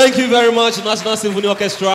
Thank you very much, National Symphony Orchestra.